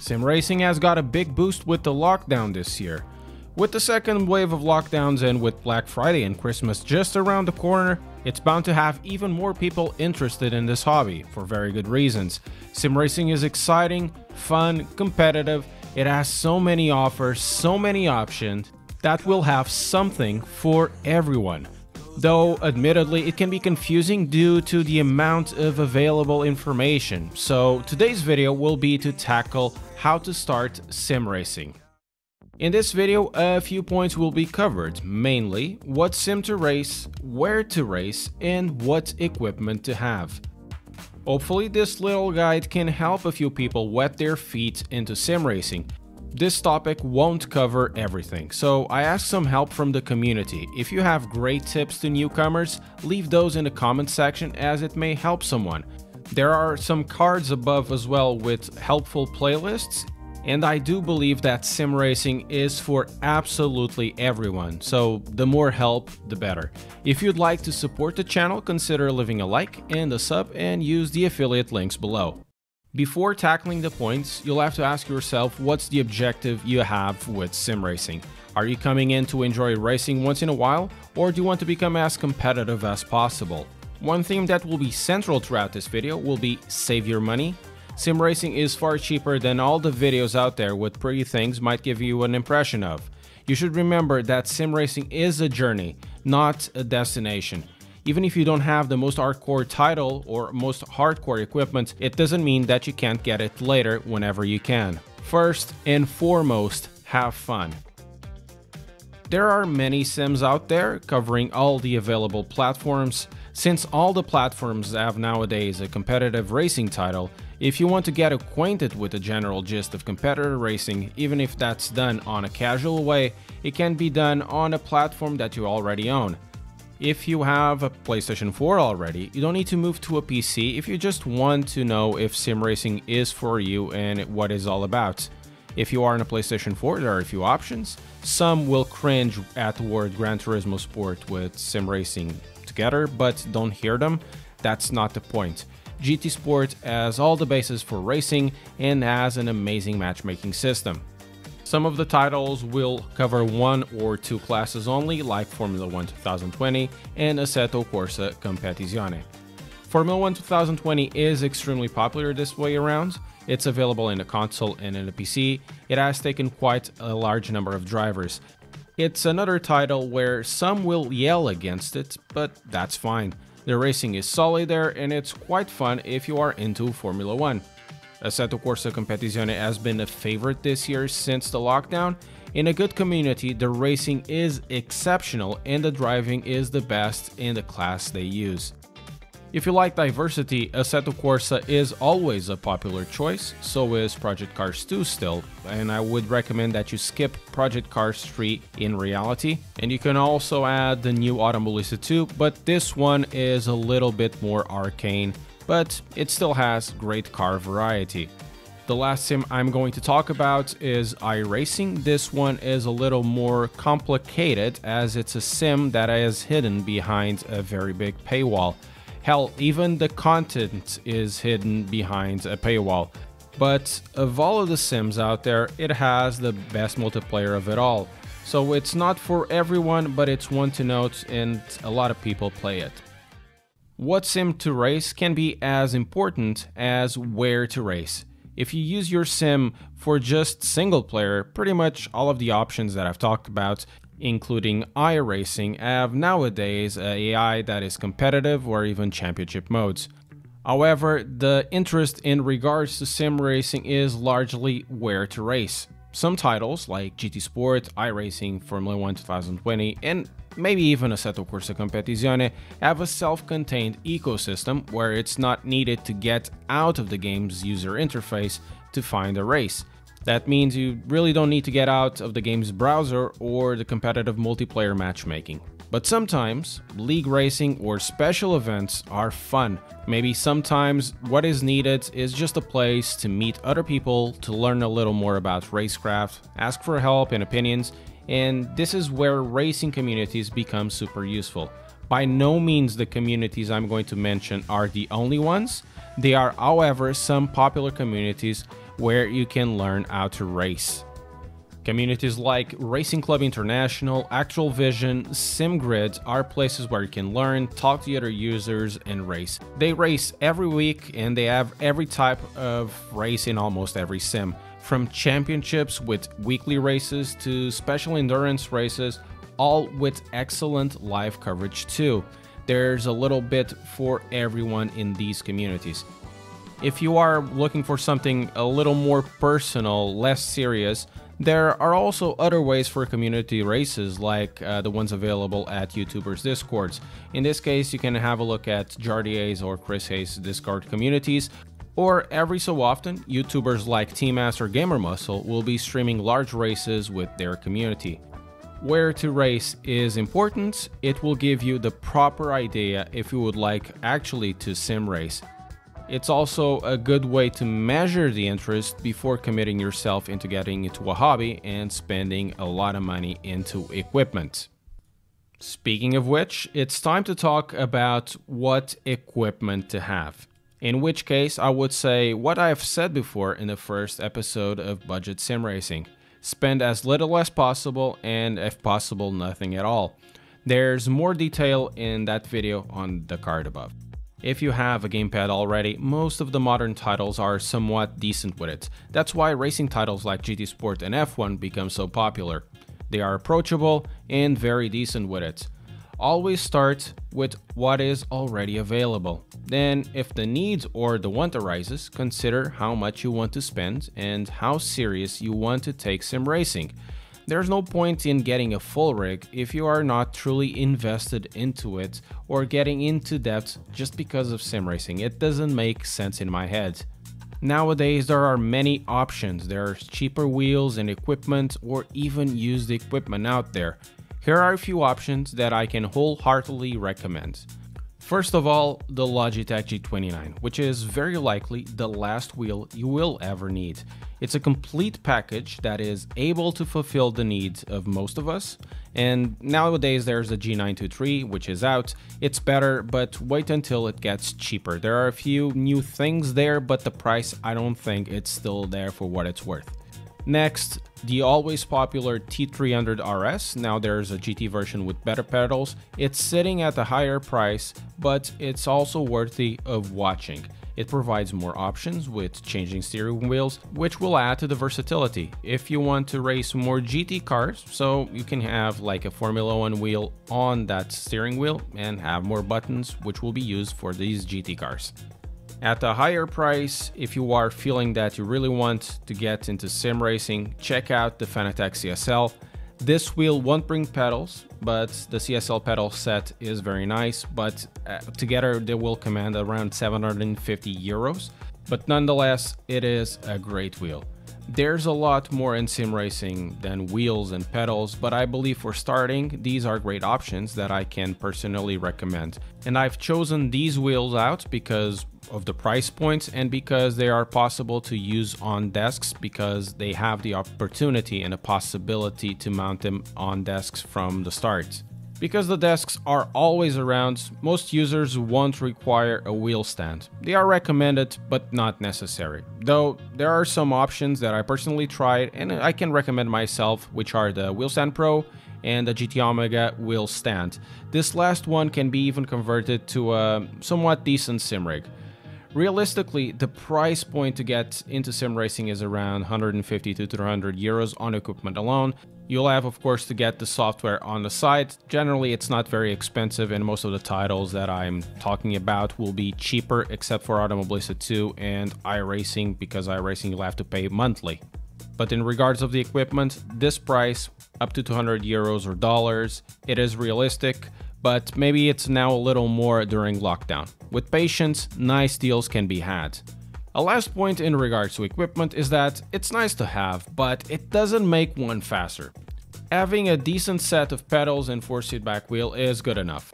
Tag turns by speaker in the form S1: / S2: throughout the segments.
S1: Sim racing has got a big boost with the lockdown this year. With the second wave of lockdowns and with Black Friday and Christmas just around the corner, it's bound to have even more people interested in this hobby for very good reasons. Sim racing is exciting, fun, competitive, it has so many offers, so many options that will have something for everyone. Though, admittedly, it can be confusing due to the amount of available information, so today's video will be to tackle how to start sim racing. In this video, a few points will be covered, mainly what sim to race, where to race, and what equipment to have. Hopefully this little guide can help a few people wet their feet into sim racing. This topic won't cover everything, so I asked some help from the community. If you have great tips to newcomers, leave those in the comment section as it may help someone. There are some cards above as well with helpful playlists, and I do believe that sim racing is for absolutely everyone, so the more help, the better. If you'd like to support the channel, consider leaving a like and a sub and use the affiliate links below. Before tackling the points, you'll have to ask yourself what's the objective you have with sim racing. Are you coming in to enjoy racing once in a while, or do you want to become as competitive as possible? One theme that will be central throughout this video will be save your money. Sim racing is far cheaper than all the videos out there with pretty things might give you an impression of. You should remember that sim racing is a journey, not a destination. Even if you don't have the most hardcore title or most hardcore equipment, it doesn't mean that you can't get it later whenever you can. First and foremost, have fun. There are many sims out there covering all the available platforms. Since all the platforms have nowadays a competitive racing title, if you want to get acquainted with the general gist of competitor racing, even if that's done on a casual way, it can be done on a platform that you already own. If you have a PlayStation 4 already, you don't need to move to a PC if you just want to know if sim racing is for you and what it's all about. If you are on a PlayStation 4, there are a few options. Some will cringe at the word Gran Turismo Sport with sim racing together, but don't hear them. That's not the point. GT Sport has all the bases for racing and has an amazing matchmaking system. Some of the titles will cover one or two classes only, like Formula 1 2020 and Assetto Corsa Competizione. Formula 1 2020 is extremely popular this way around. It's available in a console and in a PC. It has taken quite a large number of drivers. It's another title where some will yell against it, but that's fine. The racing is solid there and it's quite fun if you are into Formula 1. Assetto Corsa Competizione has been a favorite this year since the lockdown. In a good community, the racing is exceptional and the driving is the best in the class they use. If you like diversity, Assetto Corsa is always a popular choice, so is Project Cars 2 still, and I would recommend that you skip Project Cars 3 in reality. And you can also add the new Automobilista 2, but this one is a little bit more arcane, but it still has great car variety. The last sim I'm going to talk about is iRacing. This one is a little more complicated as it's a sim that is hidden behind a very big paywall. Hell, even the content is hidden behind a paywall. But of all of the sims out there, it has the best multiplayer of it all. So it's not for everyone, but it's one to note and a lot of people play it. What sim to race can be as important as where to race. If you use your sim for just single player, pretty much all of the options that I've talked about including iRacing, have nowadays AI that is competitive or even championship modes. However, the interest in regards to sim racing is largely where to race. Some titles like GT Sport, iRacing, Formula 1 2020, and maybe even a Assetto Corsa Competizione have a self-contained ecosystem where it's not needed to get out of the game's user interface to find a race. That means you really don't need to get out of the game's browser or the competitive multiplayer matchmaking. But sometimes, league racing or special events are fun. Maybe sometimes what is needed is just a place to meet other people, to learn a little more about racecraft, ask for help and opinions, and this is where racing communities become super useful. By no means the communities I'm going to mention are the only ones. They are, however, some popular communities where you can learn how to race. Communities like Racing Club International, Actual Vision, SimGrid are places where you can learn, talk to other users, and race. They race every week and they have every type of race in almost every sim. From championships with weekly races to special endurance races, all with excellent live coverage too. There's a little bit for everyone in these communities. If you are looking for something a little more personal, less serious, there are also other ways for community races like uh, the ones available at YouTubers Discords. In this case, you can have a look at Jardier's or Chris Haye's Discord communities, or every so often, YouTubers like Team or Gamer Muscle will be streaming large races with their community. Where to race is important, it will give you the proper idea if you would like actually to sim race. It's also a good way to measure the interest before committing yourself into getting into a hobby and spending a lot of money into equipment. Speaking of which, it's time to talk about what equipment to have. In which case, I would say what I have said before in the first episode of Budget Sim Racing spend as little as possible and, if possible, nothing at all. There's more detail in that video on the card above. If you have a gamepad already, most of the modern titles are somewhat decent with it. That's why racing titles like GT Sport and F1 become so popular. They are approachable and very decent with it. Always start with what is already available. Then, if the need or the want arises, consider how much you want to spend and how serious you want to take sim racing. There's no point in getting a full rig if you are not truly invested into it or getting into depth just because of sim racing. It doesn't make sense in my head. Nowadays, there are many options. There are cheaper wheels and equipment or even used equipment out there. Here are a few options that I can wholeheartedly recommend. First of all, the Logitech G29, which is very likely the last wheel you will ever need. It's a complete package that is able to fulfill the needs of most of us. And nowadays there's a G923 which is out. It's better, but wait until it gets cheaper. There are a few new things there, but the price I don't think it's still there for what it's worth. Next, the always popular T300 RS. Now there's a GT version with better pedals. It's sitting at a higher price, but it's also worthy of watching. It provides more options with changing steering wheels, which will add to the versatility. If you want to race more GT cars, so you can have like a Formula 1 wheel on that steering wheel and have more buttons, which will be used for these GT cars. At a higher price, if you are feeling that you really want to get into sim racing, check out the Fanatec CSL. This wheel won't bring pedals, but the CSL pedal set is very nice, but uh, together they will command around 750 euros. But nonetheless, it is a great wheel. There's a lot more in sim racing than wheels and pedals, but I believe for starting, these are great options that I can personally recommend. And I've chosen these wheels out because of the price points and because they are possible to use on desks because they have the opportunity and a possibility to mount them on desks from the start. Because the desks are always around, most users won't require a wheel stand. They are recommended, but not necessary. Though there are some options that I personally tried and I can recommend myself, which are the Wheel Stand Pro and the GT Omega wheel stand. This last one can be even converted to a somewhat decent sim rig. Realistically, the price point to get into sim racing is around 150 to 300 euros on equipment alone. You'll have, of course, to get the software on the site. Generally, it's not very expensive, and most of the titles that I'm talking about will be cheaper, except for Automobilista 2 and iRacing, because iRacing you'll have to pay monthly. But in regards of the equipment, this price, up to 200 euros or dollars, it is realistic but maybe it's now a little more during lockdown. With patience, nice deals can be had. A last point in regards to equipment is that it's nice to have, but it doesn't make one faster. Having a decent set of pedals and force feedback wheel is good enough.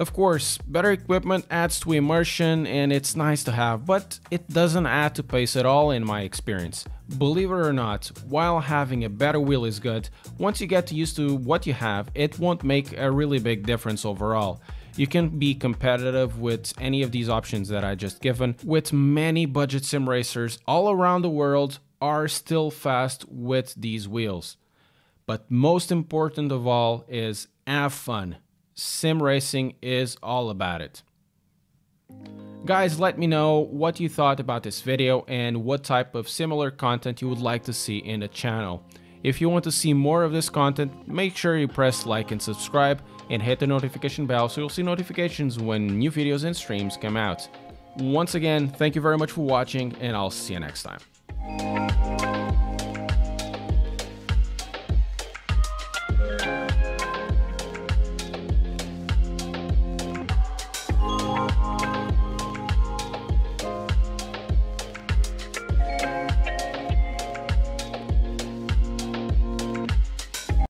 S1: Of course, better equipment adds to immersion and it's nice to have, but it doesn't add to pace at all in my experience. Believe it or not, while having a better wheel is good, once you get used to what you have, it won't make a really big difference overall. You can be competitive with any of these options that I just given, with many budget sim racers all around the world are still fast with these wheels. But most important of all is have fun. Sim racing is all about it. Guys, let me know what you thought about this video and what type of similar content you would like to see in the channel. If you want to see more of this content, make sure you press like and subscribe and hit the notification bell so you'll see notifications when new videos and streams come out. Once again, thank you very much for watching and I'll see you next time.